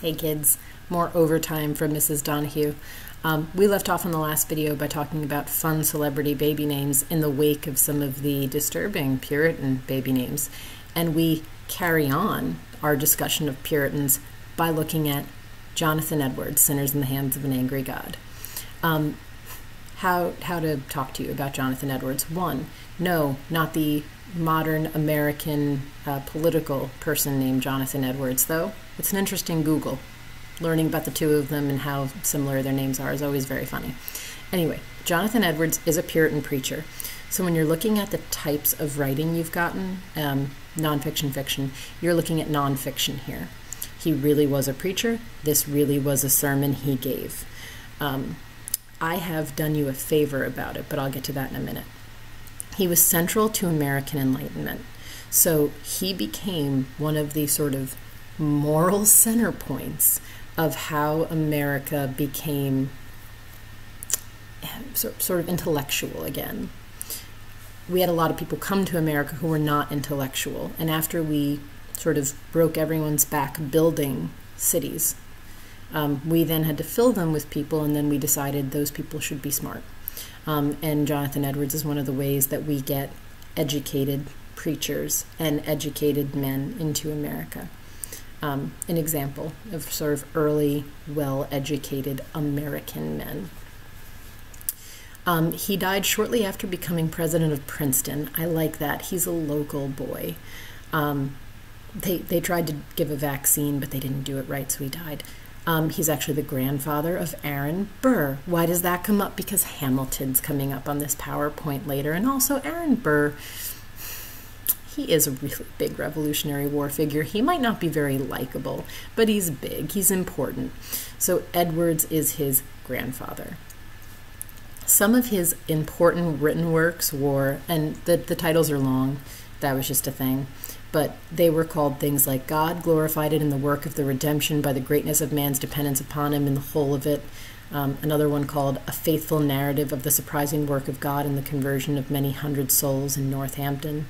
Hey kids, more overtime from Mrs. Donoghue. Um, we left off in the last video by talking about fun celebrity baby names in the wake of some of the disturbing Puritan baby names. And we carry on our discussion of Puritans by looking at Jonathan Edwards, Sinners in the Hands of an Angry God. Um, how, how to talk to you about Jonathan Edwards. One, no, not the modern American uh, political person named Jonathan Edwards, though. It's an interesting Google. Learning about the two of them and how similar their names are is always very funny. Anyway, Jonathan Edwards is a Puritan preacher. So when you're looking at the types of writing you've gotten, um, nonfiction, fiction, you're looking at nonfiction here. He really was a preacher. This really was a sermon he gave. Um, I have done you a favor about it, but I'll get to that in a minute. He was central to American Enlightenment. So he became one of the sort of moral center points of how America became sort of intellectual again. We had a lot of people come to America who were not intellectual. And after we sort of broke everyone's back building cities, um, we then had to fill them with people, and then we decided those people should be smart. Um, and Jonathan Edwards is one of the ways that we get educated preachers and educated men into America. Um, an example of sort of early, well educated American men. Um, he died shortly after becoming president of Princeton. I like that. He's a local boy. Um, they, they tried to give a vaccine, but they didn't do it right, so he died. Um, he's actually the grandfather of Aaron Burr. Why does that come up? Because Hamilton's coming up on this PowerPoint later. And also, Aaron Burr, he is a really big Revolutionary War figure. He might not be very likable, but he's big, he's important. So, Edwards is his grandfather. Some of his important written works were, and the, the titles are long, that was just a thing but they were called things like God glorified it in the work of the redemption by the greatness of man's dependence upon him in the whole of it. Um, another one called A Faithful Narrative of the Surprising Work of God in the Conversion of Many Hundred Souls in Northampton,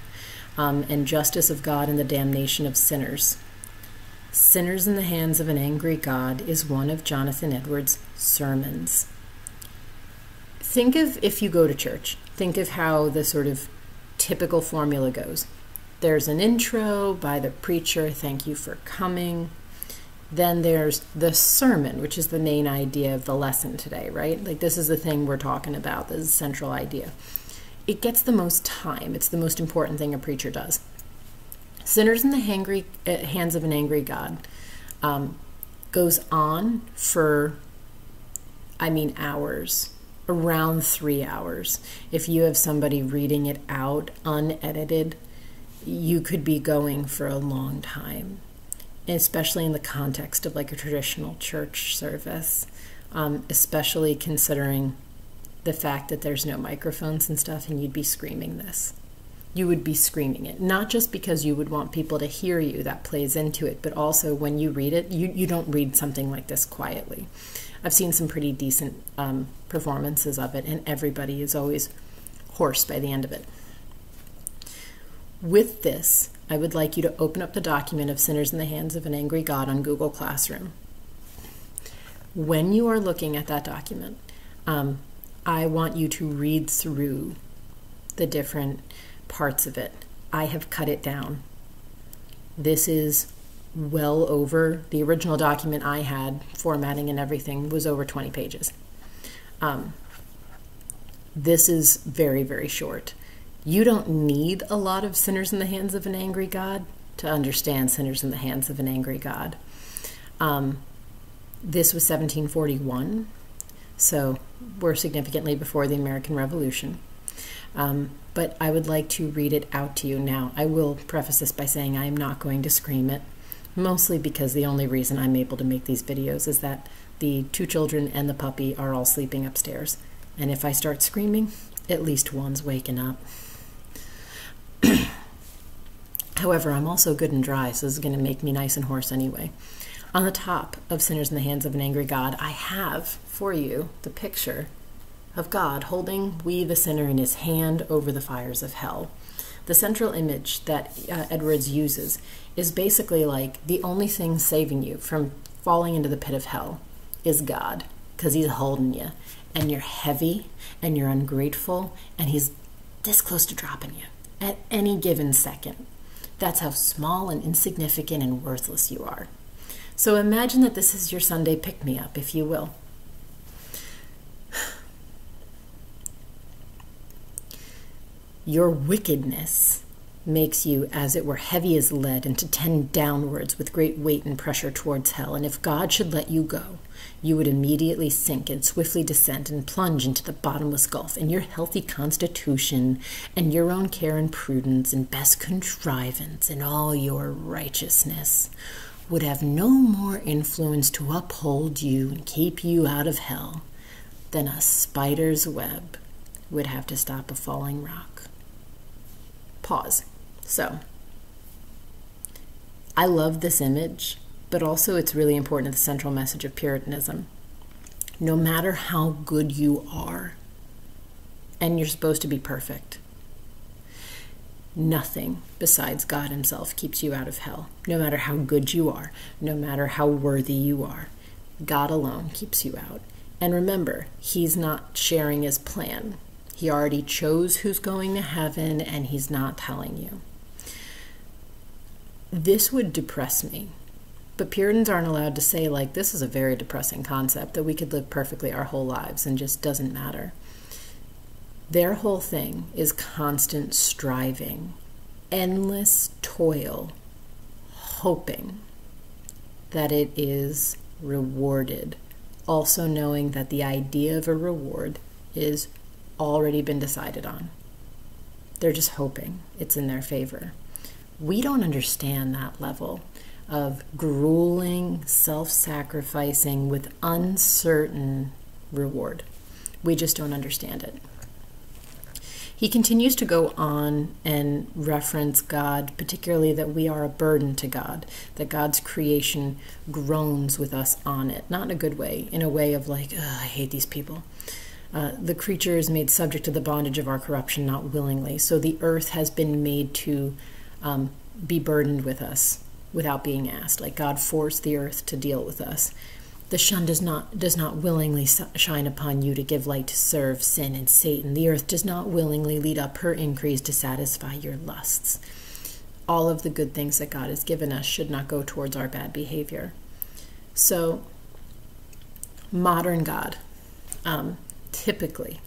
um, and Justice of God in the Damnation of Sinners. Sinners in the Hands of an Angry God is one of Jonathan Edwards' sermons. Think of if you go to church, think of how the sort of typical formula goes there's an intro by the preacher, thank you for coming. Then there's the sermon, which is the main idea of the lesson today, right? Like, this is the thing we're talking about, this central idea. It gets the most time, it's the most important thing a preacher does. Sinners in the hangry, uh, Hands of an Angry God um, goes on for, I mean, hours around three hours. If you have somebody reading it out unedited, you could be going for a long time, especially in the context of like a traditional church service, um, especially considering the fact that there's no microphones and stuff, and you'd be screaming this. You would be screaming it, not just because you would want people to hear you, that plays into it, but also when you read it, you, you don't read something like this quietly. I've seen some pretty decent um, performances of it, and everybody is always hoarse by the end of it. With this, I would like you to open up the document of Sinners in the Hands of an Angry God on Google Classroom. When you are looking at that document, um, I want you to read through the different parts of it. I have cut it down. This is well over the original document I had, formatting and everything, was over 20 pages. Um, this is very, very short. You don't need a lot of sinners in the hands of an angry God to understand sinners in the hands of an angry God. Um, this was 1741, so we're significantly before the American Revolution. Um, but I would like to read it out to you now. I will preface this by saying I am not going to scream it, mostly because the only reason I'm able to make these videos is that the two children and the puppy are all sleeping upstairs. And if I start screaming, at least one's waking up. However, I'm also good and dry, so this is going to make me nice and hoarse anyway. On the top of Sinners in the Hands of an Angry God, I have for you the picture of God holding we the sinner in his hand over the fires of hell. The central image that uh, Edwards uses is basically like the only thing saving you from falling into the pit of hell is God because He's holding you and you're heavy and you're ungrateful and He's this close to dropping you at any given second. That's how small and insignificant and worthless you are. So imagine that this is your Sunday pick me up, if you will. Your wickedness makes you, as it were, heavy as lead, and to tend downwards with great weight and pressure towards hell. And if God should let you go, you would immediately sink and swiftly descend and plunge into the bottomless gulf. And your healthy constitution, and your own care and prudence, and best contrivance, and all your righteousness would have no more influence to uphold you and keep you out of hell than a spider's web would have to stop a falling rock. Pause. So, I love this image, but also it's really important the central message of Puritanism. No matter how good you are, and you're supposed to be perfect, nothing besides God Himself keeps you out of hell. No matter how good you are, no matter how worthy you are, God alone keeps you out. And remember, He's not sharing His plan. He already chose who's going to heaven, and He's not telling you. This would depress me. But Puritans aren't allowed to say, like, this is a very depressing concept that we could live perfectly our whole lives and just doesn't matter. Their whole thing is constant striving, endless toil, hoping that it is rewarded. Also, knowing that the idea of a reward is already been decided on. They're just hoping it's in their favor we don't understand that level of grueling, self sacrificing with uncertain reward. We just don't understand it. He continues to go on and reference God, particularly that we are a burden to God, that God's creation groans with us on it. Not in a good way, in a way of like, I hate these people. Uh, the creature is made subject to the bondage of our corruption, not willingly. So the earth has been made to um, be burdened with us without being asked. Like God forced the earth to deal with us. The sun does not does not willingly shine upon you to give light to serve sin and Satan. The earth does not willingly lead up her increase to satisfy your lusts. All of the good things that God has given us should not go towards our bad behavior. So, modern God, um, typically,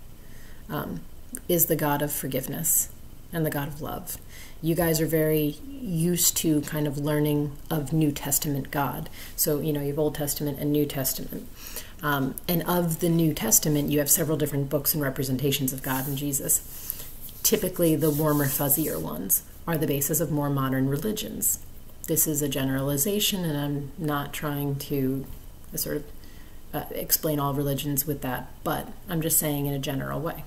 um, is the God of forgiveness and the God of love you guys are very used to kind of learning of New Testament God. So, you know, you have Old Testament and New Testament. Um, and of the New Testament, you have several different books and representations of God and Jesus. Typically, the warmer, fuzzier ones are the basis of more modern religions. This is a generalization, and I'm not trying to sort of uh, explain all religions with that, but I'm just saying in a general way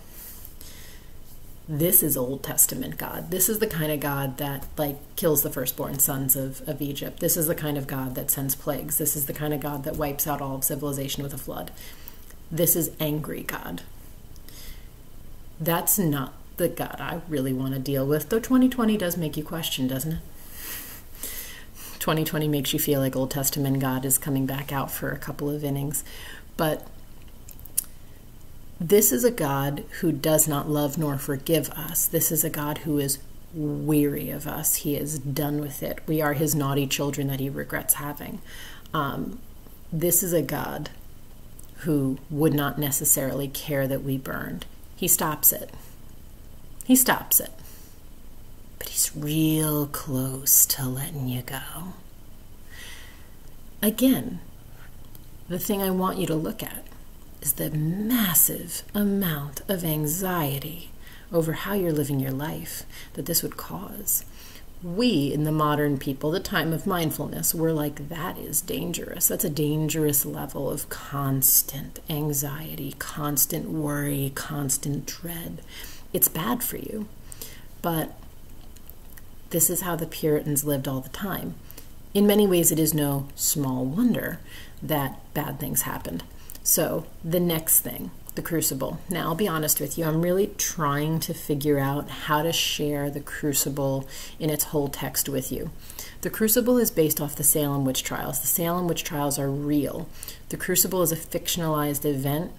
this is Old Testament God. This is the kind of God that like kills the firstborn sons of, of Egypt. This is the kind of God that sends plagues. This is the kind of God that wipes out all of civilization with a flood. This is angry God. That's not the God I really want to deal with, though 2020 does make you question, doesn't it? 2020 makes you feel like Old Testament God is coming back out for a couple of innings. But this is a God who does not love nor forgive us. This is a God who is weary of us. He is done with it. We are his naughty children that he regrets having. Um, this is a God who would not necessarily care that we burned. He stops it. He stops it. But he's real close to letting you go. Again, the thing I want you to look at is the massive amount of anxiety over how you're living your life that this would cause. We, in the modern people, the time of mindfulness, we're like, that is dangerous. That's a dangerous level of constant anxiety, constant worry, constant dread. It's bad for you. But this is how the Puritans lived all the time. In many ways, it is no small wonder that bad things happened. So, the next thing, the crucible. Now, I'll be honest with you, I'm really trying to figure out how to share the crucible in its whole text with you. The Crucible is based off the Salem witch trials. The Salem witch trials are real. The Crucible is a fictionalized event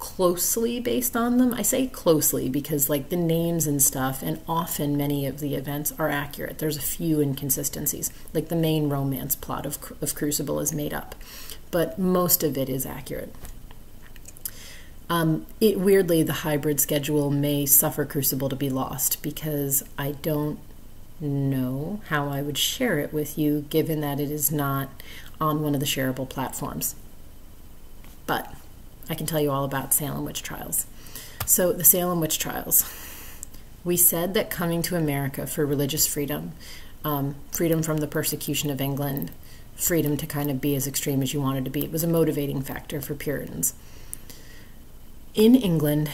closely based on them. I say closely because, like, the names and stuff, and often many of the events are accurate. There's a few inconsistencies. Like, the main romance plot of, of Crucible is made up, but most of it is accurate. Um, it weirdly, the hybrid schedule may suffer Crucible to be lost because I don't know how I would share it with you given that it is not on one of the shareable platforms. But I can tell you all about Salem witch trials. So, the Salem witch trials. We said that coming to America for religious freedom, um, freedom from the persecution of England, freedom to kind of be as extreme as you wanted to be, it was a motivating factor for Puritans. In England,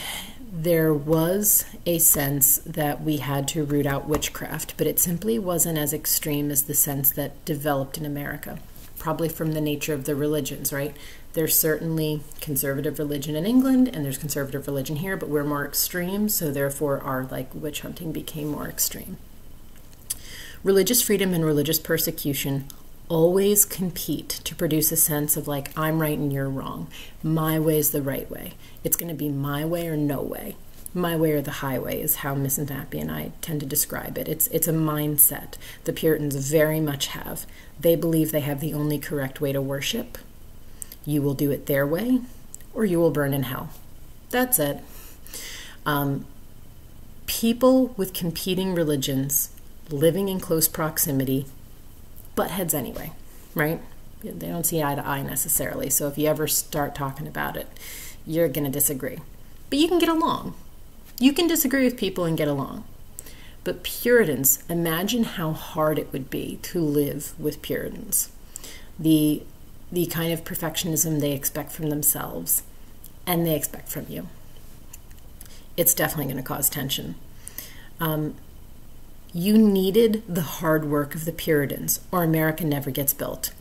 there was a sense that we had to root out witchcraft, but it simply wasn't as extreme as the sense that developed in America, probably from the nature of the religions, right? There's certainly conservative religion in England and there's conservative religion here, but we're more extreme, so therefore our like witch hunting became more extreme. Religious freedom and religious persecution always compete to produce a sense of like I'm right and you're wrong. My way is the right way. It's going to be my way or no way. My way or the highway is how Miss Nappy and I tend to describe it. It's it's a mindset the Puritans very much have. They believe they have the only correct way to worship you will do it their way or you will burn in hell. That's it. Um, people with competing religions living in close proximity butt heads anyway, right? They don't see eye to eye necessarily. So if you ever start talking about it, you're going to disagree. But you can get along. You can disagree with people and get along. But Puritans, imagine how hard it would be to live with Puritans. The the kind of perfectionism they expect from themselves and they expect from you. It's definitely going to cause tension. Um, you needed the hard work of the Puritans, or America never gets built.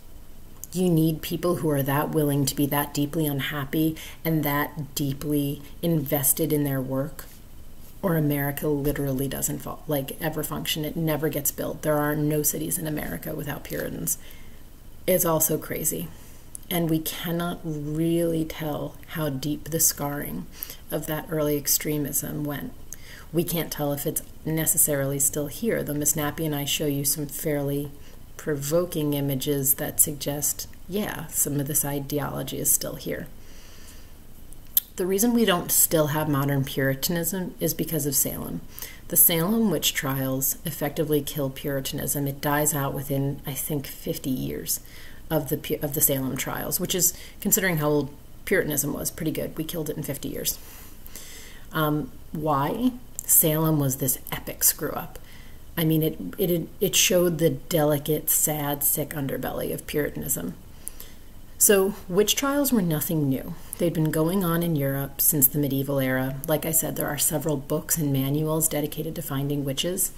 You need people who are that willing to be that deeply unhappy and that deeply invested in their work, or America literally doesn't fall, like ever function. It never gets built. There are no cities in America without Puritans is also crazy. And we cannot really tell how deep the scarring of that early extremism went. We can't tell if it's necessarily still here, though Miss Nappy and I show you some fairly provoking images that suggest, yeah, some of this ideology is still here. The reason we don't still have modern Puritanism is because of Salem. The Salem witch trials effectively kill Puritanism. It dies out within, I think, 50 years of the of the Salem trials, which is considering how old Puritanism was pretty good. We killed it in 50 years. Um, why? Salem was this epic screw up. I mean, it, it it showed the delicate, sad, sick underbelly of Puritanism. So, witch trials were nothing new. They'd been going on in Europe since the medieval era. Like I said, there are several books and manuals dedicated to finding witches,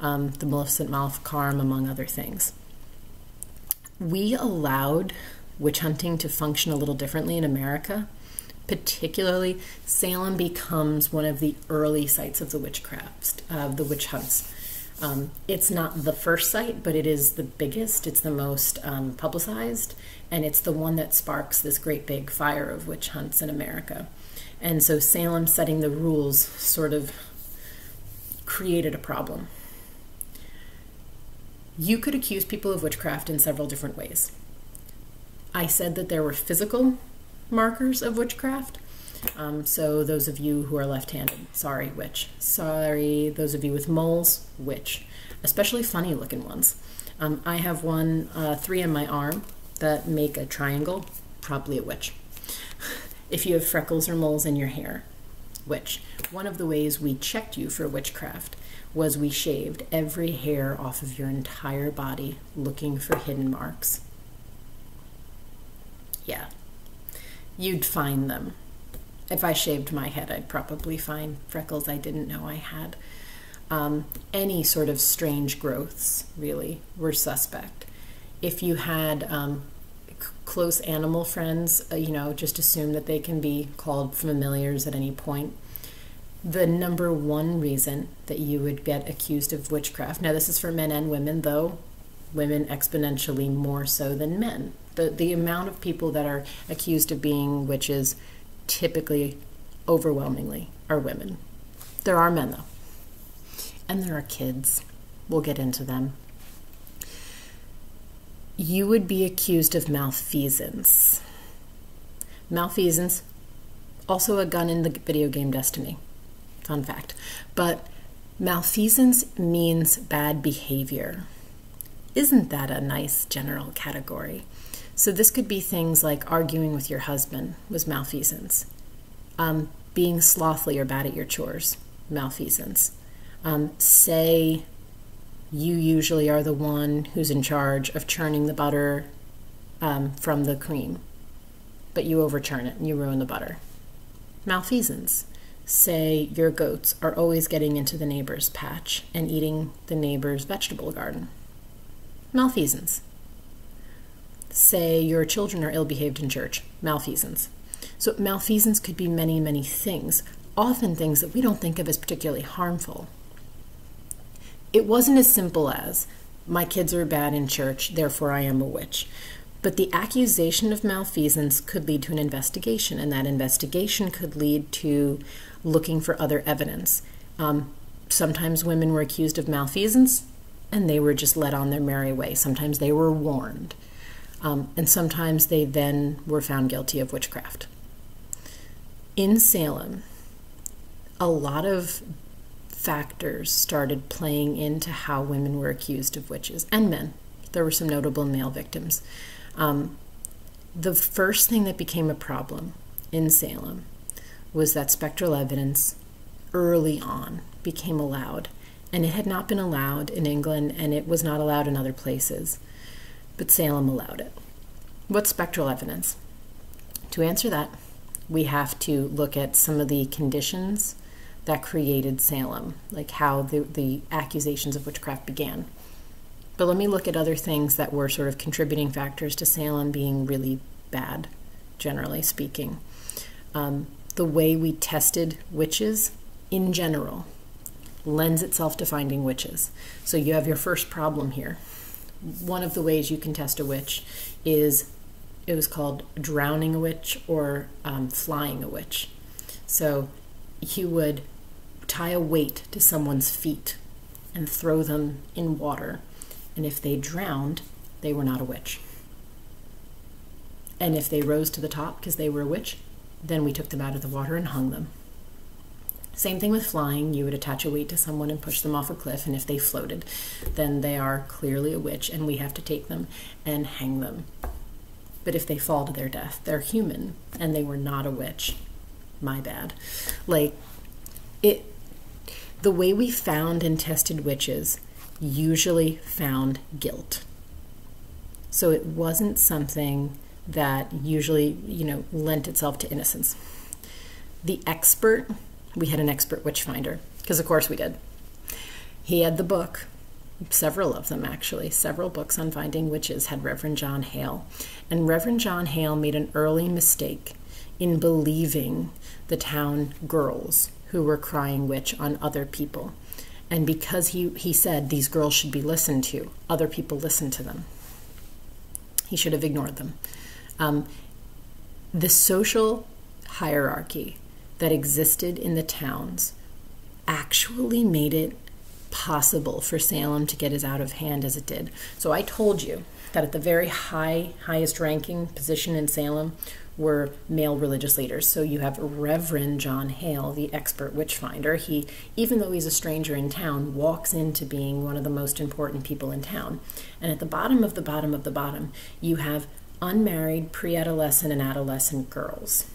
um, the Maleficent Maleficarum, among other things. We allowed witch hunting to function a little differently in America. Particularly, Salem becomes one of the early sites of the witchcraft, of uh, the witch hunts. Um, it's not the first site, but it is the biggest. It's the most um, publicized, and it's the one that sparks this great big fire of witch hunts in America. And so Salem setting the rules sort of created a problem. You could accuse people of witchcraft in several different ways. I said that there were physical markers of witchcraft, um, so those of you who are left-handed, sorry, witch. Sorry, those of you with moles, witch. Especially funny looking ones. Um, I have one, uh, three on my arm that make a triangle, probably a witch. if you have freckles or moles in your hair, witch. One of the ways we checked you for witchcraft was we shaved every hair off of your entire body looking for hidden marks. Yeah, you'd find them if I shaved my head, I'd probably find freckles I didn't know I had. Um, any sort of strange growths, really, were suspect. If you had um, close animal friends, uh, you know, just assume that they can be called familiars at any point. The number one reason that you would get accused of witchcraft, now this is for men and women, though women exponentially more so than men. The, the amount of people that are accused of being witches typically, overwhelmingly, are women. There are men, though. And there are kids. We'll get into them. You would be accused of malfeasance. Malfeasance, also a gun in the video game Destiny. Fun fact. But malfeasance means bad behavior. Isn't that a nice general category? So this could be things like arguing with your husband was malfeasance, um, being slothful or bad at your chores, malfeasance. Um, say you usually are the one who's in charge of churning the butter um, from the cream, but you overchurn it and you ruin the butter. Malfeasance. Say your goats are always getting into the neighbor's patch and eating the neighbor's vegetable garden malfeasance. Say your children are ill behaved in church, malfeasance. So, malfeasance could be many, many things, often things that we don't think of as particularly harmful. It wasn't as simple as, my kids are bad in church, therefore I am a witch. But the accusation of malfeasance could lead to an investigation, and that investigation could lead to looking for other evidence. Um, sometimes women were accused of malfeasance, and they were just led on their merry way. Sometimes they were warned, um, and sometimes they then were found guilty of witchcraft. In Salem, a lot of factors started playing into how women were accused of witches and men. There were some notable male victims. Um, the first thing that became a problem in Salem was that spectral evidence early on became allowed and it had not been allowed in England and it was not allowed in other places. But Salem allowed it. What's spectral evidence? To answer that, we have to look at some of the conditions that created Salem, like how the, the accusations of witchcraft began. But let me look at other things that were sort of contributing factors to Salem being really bad, generally speaking. Um, the way we tested witches in general lends itself to finding witches. So you have your first problem here. One of the ways you can test a witch is it was called drowning a witch or um, flying a witch. So you would tie a weight to someone's feet and throw them in water. And if they drowned, they were not a witch. And if they rose to the top because they were a witch, then we took them out of the water and hung them. Same thing with flying. You would attach a weight to someone and push them off a cliff, and if they floated, then they are clearly a witch, and we have to take them and hang them. But if they fall to their death, they're human, and they were not a witch. My bad. Like, it. The way we found and tested witches usually found guilt. So it wasn't something that usually, you know, lent itself to innocence. The expert we had an expert witch finder, because of course we did. He had the book, several of them actually, several books on finding witches had Reverend John Hale. And Reverend John Hale made an early mistake in believing the town girls who were crying witch on other people. And because he, he said these girls should be listened to, other people listened to them. He should have ignored them. Um, the social hierarchy that existed in the towns actually made it possible for Salem to get as out of hand as it did. So I told you that at the very high, highest ranking position in Salem were male religious leaders. So you have Reverend John Hale, the expert witch finder. He, even though he's a stranger in town, walks into being one of the most important people in town. And at the bottom of the bottom of the bottom, you have unmarried pre adolescent and adolescent girls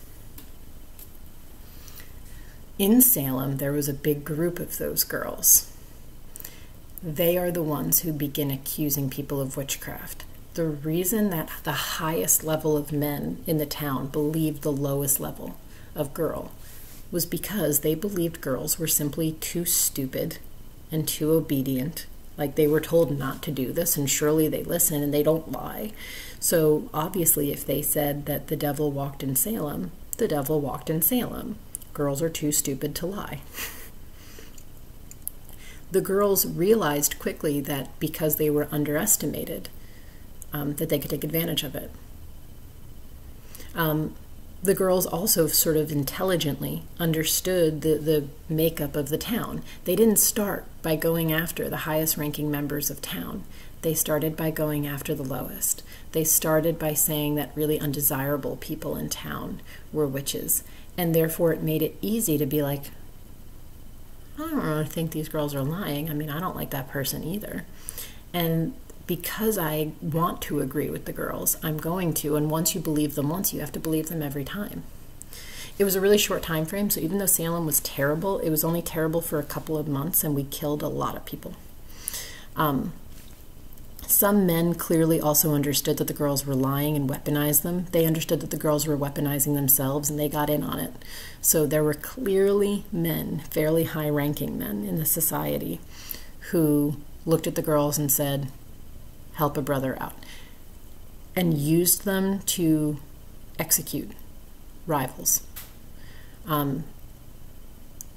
in Salem, there was a big group of those girls. They are the ones who begin accusing people of witchcraft. The reason that the highest level of men in the town believed the lowest level of girl was because they believed girls were simply too stupid and too obedient. Like they were told not to do this, and surely they listen and they don't lie. So, obviously, if they said that the devil walked in Salem, the devil walked in Salem. Girls are too stupid to lie. the girls realized quickly that because they were underestimated, um, that they could take advantage of it. Um, the girls also sort of intelligently understood the, the makeup of the town. They didn't start by going after the highest ranking members of town. They started by going after the lowest. They started by saying that really undesirable people in town were witches. And therefore, it made it easy to be like, I don't really think these girls are lying. I mean, I don't like that person either. And because I want to agree with the girls, I'm going to. And once you believe them once, you have to believe them every time. It was a really short time frame, so even though Salem was terrible, it was only terrible for a couple of months, and we killed a lot of people. Um, some men clearly also understood that the girls were lying and weaponized them. They understood that the girls were weaponizing themselves and they got in on it. So there were clearly men, fairly high ranking men in the society, who looked at the girls and said, help a brother out, and used them to execute rivals. Um,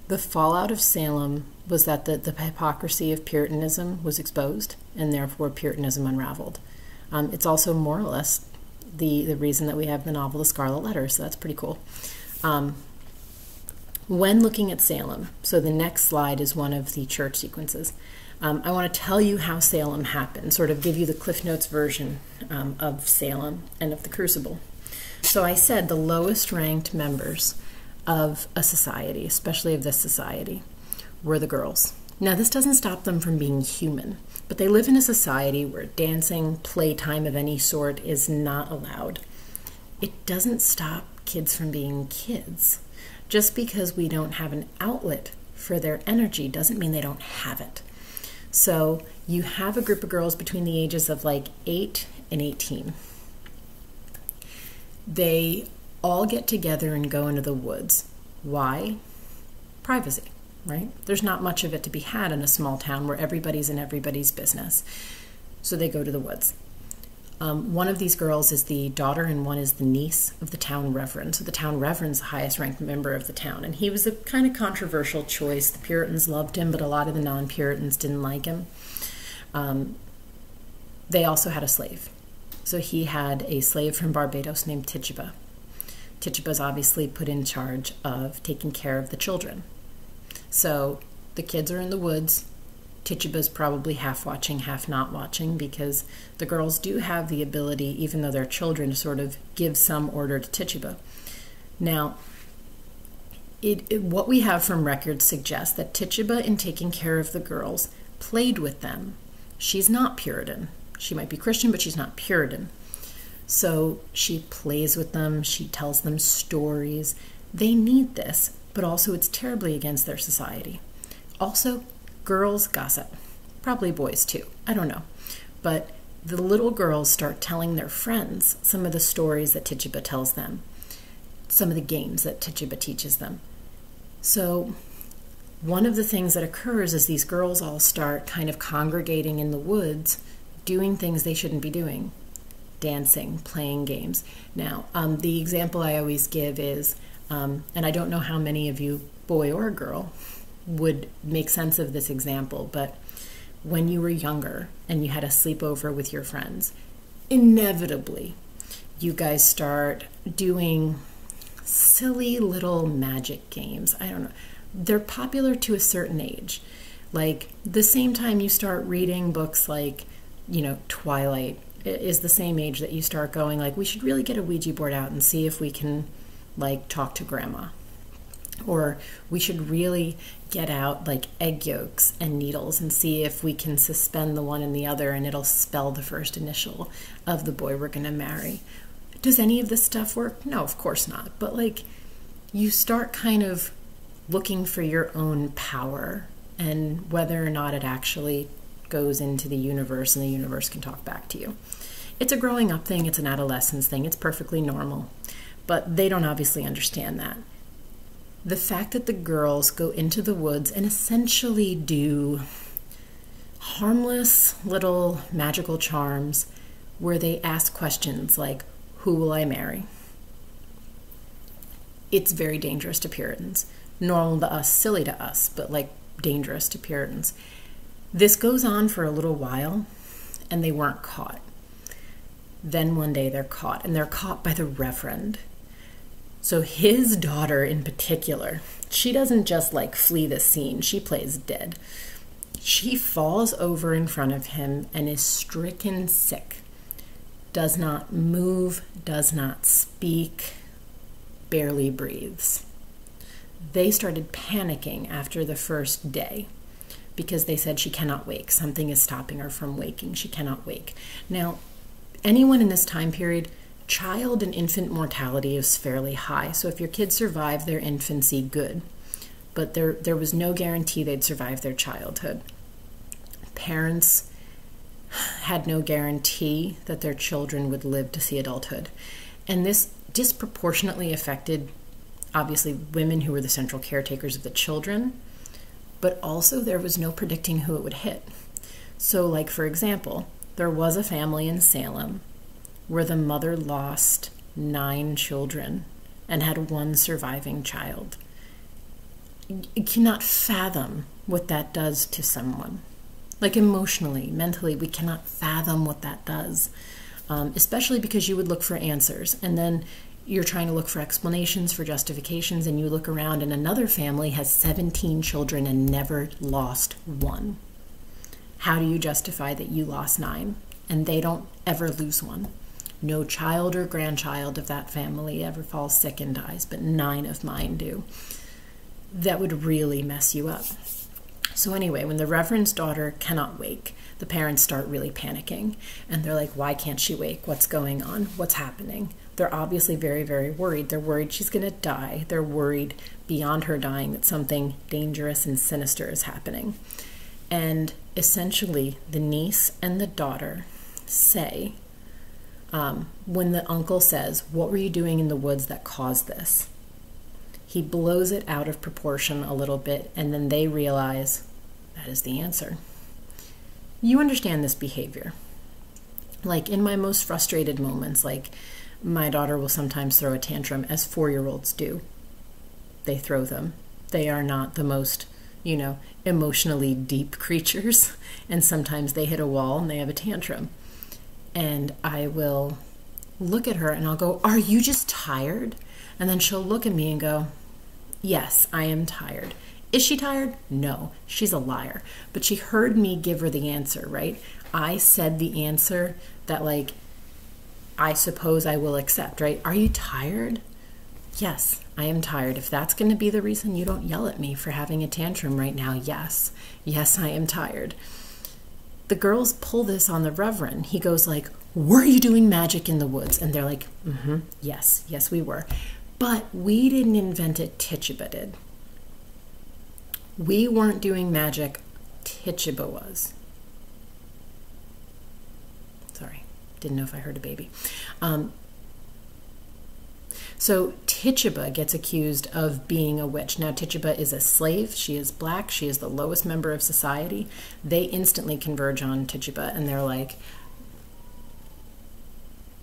the fallout of Salem was that the, the hypocrisy of Puritanism was exposed, and therefore Puritanism unraveled. Um, it's also more or less the, the reason that we have the novel The Scarlet Letter, so that's pretty cool. Um, when looking at Salem, so the next slide is one of the church sequences. Um, I want to tell you how Salem happened, sort of give you the Cliff Notes version um, of Salem and of the Crucible. So I said the lowest ranked members of a society, especially of this society, were the girls. Now, this doesn't stop them from being human, but they live in a society where dancing, playtime of any sort is not allowed. It doesn't stop kids from being kids. Just because we don't have an outlet for their energy doesn't mean they don't have it. So you have a group of girls between the ages of like 8 and 18. They all get together and go into the woods. Why? Privacy, right? There's not much of it to be had in a small town where everybody's in everybody's business. So they go to the woods. Um, one of these girls is the daughter, and one is the niece of the town reverend. So the town reverend's the highest ranked member of the town, and he was a kind of controversial choice. The Puritans loved him, but a lot of the non Puritans didn't like him. Um, they also had a slave. So he had a slave from Barbados named Tituba. Tituba's obviously put in charge of taking care of the children. So the kids are in the woods, Tituba's probably half watching, half not watching, because the girls do have the ability, even though they're children, to sort of give some order to Tituba. Now, it, it, what we have from records suggests that Tituba, in taking care of the girls, played with them. She's not Puritan. She might be Christian, but she's not Puritan. So she plays with them, she tells them stories. They need this, but also it's terribly against their society. Also, girls gossip. Probably boys too. I don't know. But the little girls start telling their friends some of the stories that Tituba tells them, some of the games that Tituba teaches them. So, one of the things that occurs is these girls all start kind of congregating in the woods, doing things they shouldn't be doing dancing, playing games. Now, um, the example I always give is, um, and I don't know how many of you, boy or girl, would make sense of this example, but when you were younger and you had a sleepover with your friends, inevitably you guys start doing silly little magic games. I don't know. They're popular to a certain age. Like the same time you start reading books like, you know, Twilight is the same age that you start going like we should really get a Ouija board out and see if we can like talk to grandma or we should really get out like egg yolks and needles and see if we can suspend the one and the other and it'll spell the first initial of the boy we're going to marry. Does any of this stuff work? No, of course not. But like you start kind of looking for your own power and whether or not it actually goes into the universe and the universe can talk back to you. It's a growing up thing, it's an adolescence thing, it's perfectly normal. But they don't obviously understand that the fact that the girls go into the woods and essentially do harmless little magical charms where they ask questions like, Who will I marry? It's very dangerous to Puritans. Normal to us, silly to us, but like dangerous to Puritans. This goes on for a little while, and they weren't caught. Then one day they're caught, and they're caught by the Reverend. So his daughter, in particular, she doesn't just like flee the scene, she plays dead. She falls over in front of him and is stricken sick. Does not move, does not speak, barely breathes. They started panicking after the first day because they said she cannot wake. Something is stopping her from waking. She cannot wake. Now, anyone in this time period, child and infant mortality is fairly high. So if your kids survive their infancy, good. But there, there was no guarantee they'd survive their childhood. Parents had no guarantee that their children would live to see adulthood. And this disproportionately affected, obviously, women who were the central caretakers of the children but also there was no predicting who it would hit. So, like for example, there was a family in Salem where the mother lost nine children and had one surviving child. You cannot fathom what that does to someone. Like emotionally, mentally, we cannot fathom what that does, um, especially because you would look for answers. And then you're trying to look for explanations, for justifications, and you look around and another family has 17 children and never lost one. How do you justify that you lost nine and they don't ever lose one? No child or grandchild of that family ever falls sick and dies, but nine of mine do. That would really mess you up. So, anyway, when the Reverend's daughter cannot wake, the parents start really panicking and they're like, Why can't she wake? What's going on? What's happening? they're obviously very, very worried. They're worried she's going to die. They're worried beyond her dying that something dangerous and sinister is happening. And essentially, the niece and the daughter say, um, when the uncle says, What were you doing in the woods that caused this? He blows it out of proportion a little bit, and then they realize that is the answer. You understand this behavior. Like in my most frustrated moments, like my daughter will sometimes throw a tantrum, as four year olds do. They throw them. They are not the most, you know, emotionally deep creatures. And sometimes they hit a wall and they have a tantrum. And I will look at her and I'll go, Are you just tired? And then she'll look at me and go, Yes, I am tired. Is she tired? No, she's a liar. But she heard me give her the answer, right? I said the answer that, like, I suppose I will accept, right? Are you tired? Yes, I am tired. If that's going to be the reason you don't yell at me for having a tantrum right now, yes. Yes, I am tired. The girls pull this on the reverend. He goes like, "Were you doing magic in the woods?" And they're like, "Mhm. Yes. Yes, we were." But we didn't invent it, Tituba did. We weren't doing magic, Tituba was. Sorry, didn't know if I heard a baby. Um, so Tituba gets accused of being a witch. Now, Tituba is a slave. She is black. She is the lowest member of society. They instantly converge on Tituba and they're like,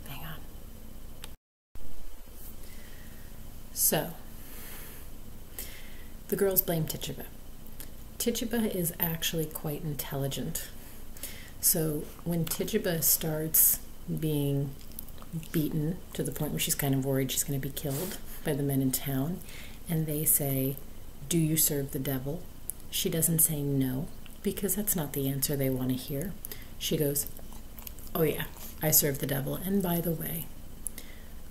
hang on. So, the girls blame Tituba. Tituba is actually quite intelligent. So, when Tituba starts being beaten to the point where she's kind of worried she's going to be killed by the men in town. And they say, Do you serve the devil? She doesn't say no, because that's not the answer they want to hear. She goes, Oh, yeah, I serve the devil. And by the way,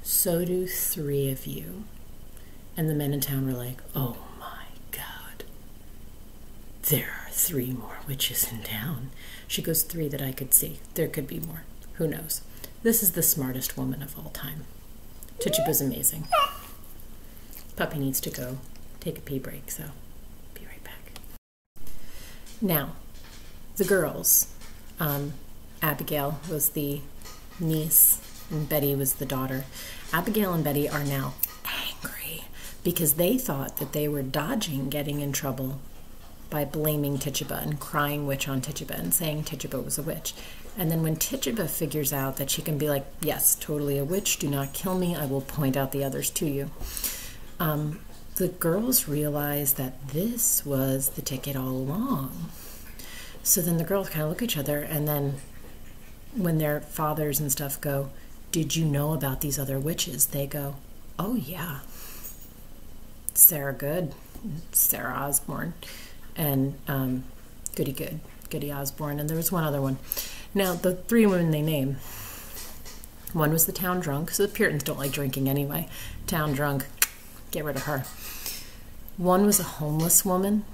so do three of you. And the men in town were like, Oh my God, there are three more witches in town. She goes, Three that I could see. There could be more. Who knows? This is the smartest woman of all time. Tituba's amazing. Puppy needs to go take a pee break, so be right back. Now, the girls. Um, Abigail was the niece, and Betty was the daughter. Abigail and Betty are now angry because they thought that they were dodging getting in trouble by blaming Tituba and crying witch on Tituba and saying Tituba was a witch. And then when Tituba figures out that she can be like, yes, totally a witch, do not kill me, I will point out the others to you. Um, the girls realize that this was the ticket all along. So then the girls kind of look at each other, and then when their fathers and stuff go, Did you know about these other witches? They go, Oh, yeah. Sarah Good, Sarah Osborne, and um, Goody Good, Goody Osborne, and there was one other one. Now, the three women they name, one was the town drunk, so the Puritans don't like drinking anyway. Town drunk, get rid of her. One was a homeless woman.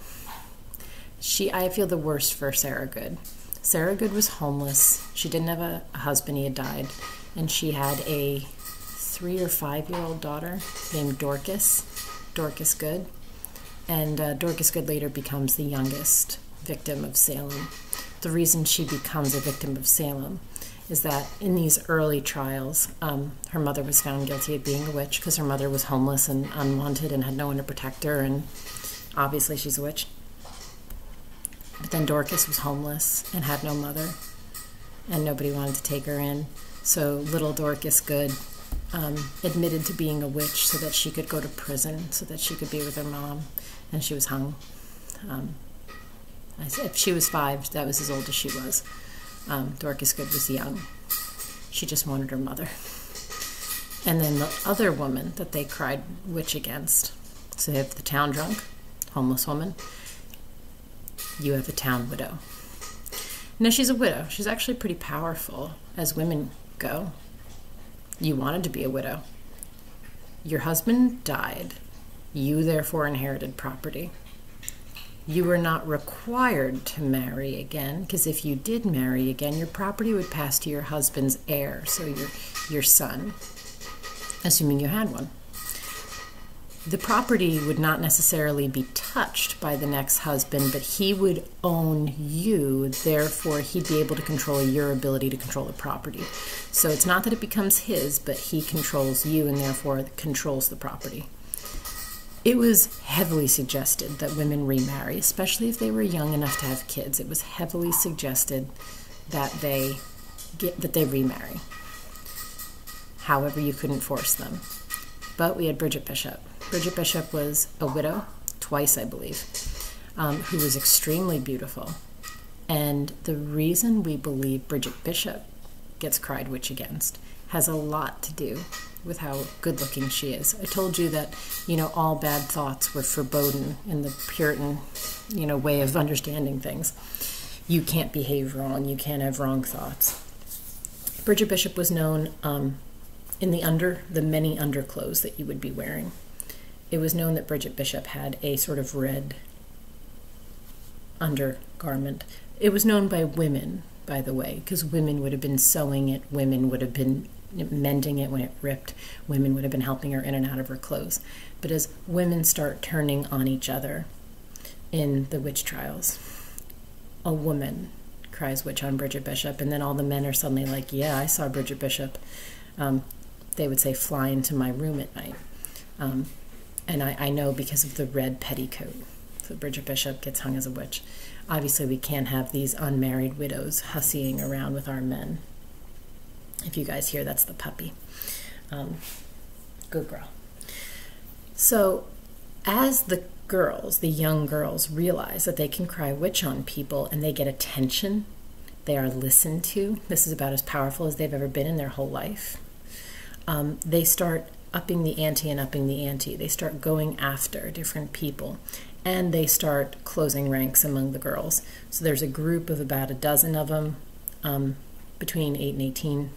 She, I feel the worst for Sarah Good. Sarah Good was homeless. She didn't have a, a husband, he had died. And she had a three or five year old daughter named Dorcas, Dorcas Good. And uh, Dorcas Good later becomes the youngest victim of Salem. The reason she becomes a victim of Salem is that in these early trials, um, her mother was found guilty of being a witch because her mother was homeless and unwanted and had no one to protect her, and obviously she's a witch. But then Dorcas was homeless and had no mother, and nobody wanted to take her in. So little Dorcas Good um, admitted to being a witch so that she could go to prison, so that she could be with her mom, and she was hung. Um, if she was five, that was as old as she was. Um, Dorcas Good was young. She just wanted her mother. And then the other woman that they cried witch against. So they have the town drunk, homeless woman. You have the town widow. Now she's a widow. She's actually pretty powerful as women go. You wanted to be a widow. Your husband died. You therefore inherited property you were not required to marry again because if you did marry again your property would pass to your husband's heir so your your son assuming you had one. The property would not necessarily be touched by the next husband but he would own you therefore he'd be able to control your ability to control the property. So it's not that it becomes his but he controls you and therefore controls the property it was heavily suggested that women remarry, especially if they were young enough to have kids. It was heavily suggested that they get that they remarry. However, you couldn't force them. But we had Bridget Bishop. Bridget Bishop was a widow, twice, I believe, um, who was extremely beautiful. And the reason we believe Bridget Bishop gets cried witch against has a lot to do with how good looking she is. I told you that, you know, all bad thoughts were forbidden in the Puritan, you know, way of understanding things. You can't behave wrong, you can't have wrong thoughts. Bridget Bishop was known um, in the under the many underclothes that you would be wearing. It was known that Bridget Bishop had a sort of red undergarment. It was known by women, by the way, because women would have been sewing it, women would have been mending it when it ripped. Women would have been helping her in and out of her clothes. But as women start turning on each other in the witch trials, a woman cries witch on Bridget Bishop, and then all the men are suddenly like, Yeah, I saw Bridget Bishop. Um, they would say, Fly into my room at night. Um, and I, I know because of the red petticoat. So Bridget Bishop gets hung as a witch. Obviously, we can't have these unmarried widows hussying around with our men. If you guys hear, that's the puppy. Um, good girl. So, as the girls, the young girls, realize that they can cry witch on people and they get attention, they are listened to. This is about as powerful as they've ever been in their whole life. Um, they start upping the ante and upping the ante. They start going after different people and they start closing ranks among the girls. So there's a group of about a dozen of them um, between 8 and 18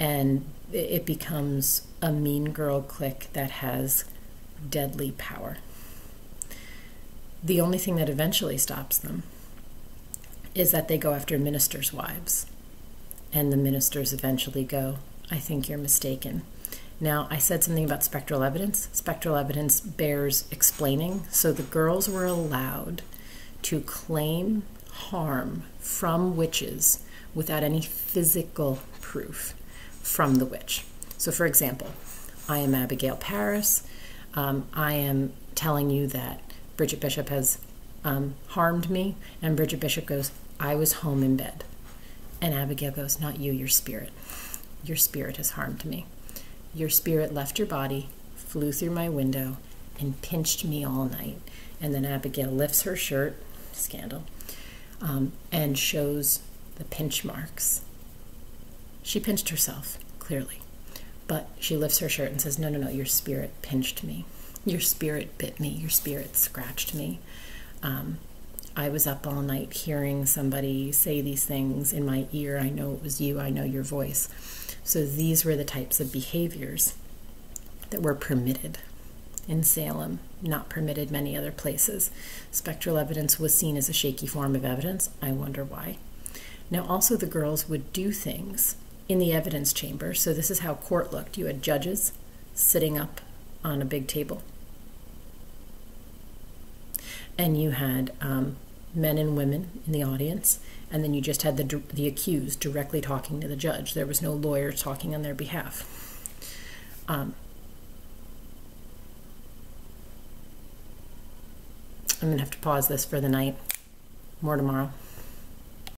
and it becomes a mean girl clique that has deadly power. The only thing that eventually stops them is that they go after ministers' wives. And the ministers eventually go, I think you're mistaken. Now, I said something about spectral evidence. Spectral evidence bears explaining. So the girls were allowed to claim harm from witches without any physical proof from the witch. So, for example, I am Abigail Parris. Um, I am telling you that Bridget Bishop has um, harmed me, and Bridget Bishop goes, I was home in bed. And Abigail goes, Not you, your spirit. Your spirit has harmed me. Your spirit left your body, flew through my window, and pinched me all night. And then Abigail lifts her shirt, scandal. um, and shows the pinch marks. She pinched herself, clearly, but she lifts her shirt and says, No, no, no, your spirit pinched me. Your spirit bit me. Your spirit scratched me. Um, I was up all night hearing somebody say these things in my ear. I know it was you. I know your voice. So these were the types of behaviors that were permitted in Salem, not permitted many other places. Spectral evidence was seen as a shaky form of evidence. I wonder why. Now, also, the girls would do things in the evidence chamber. So, this is how court looked. You had judges sitting up on a big table, and you had um, men and women in the audience, and then you just had the, the accused directly talking to the judge. There was no lawyer talking on their behalf. Um, I'm going to have to pause this for the night. More tomorrow.